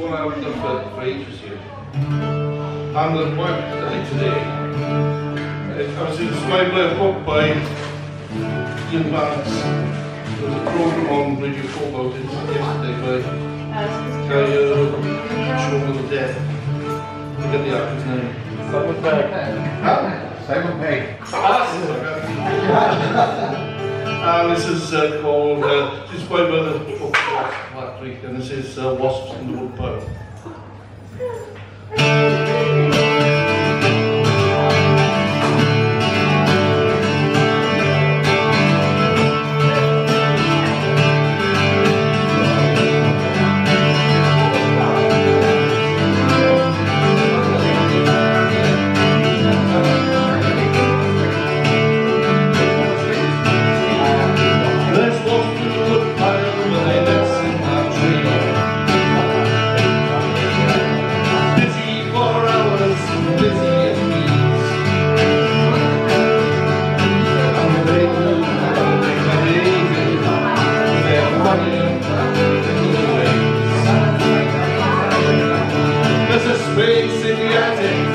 one I've done for, for interest you. And the work study today. It was displayed by a book by Iain Banks. There was a program on Radio 4 about it yesterday by guy uh, Shaun of the Dead. I get the actor's name. Simon Pegg. Huh? Simon Pegg. And this is uh, called, uh, this by the book and this is uh, Wasps in the Woodpile. There's a space in the attic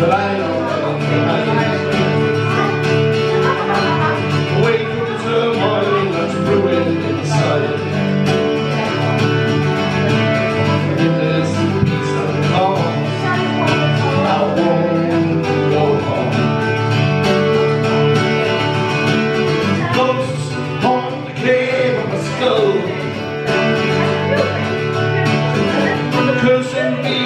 that I don't. and me.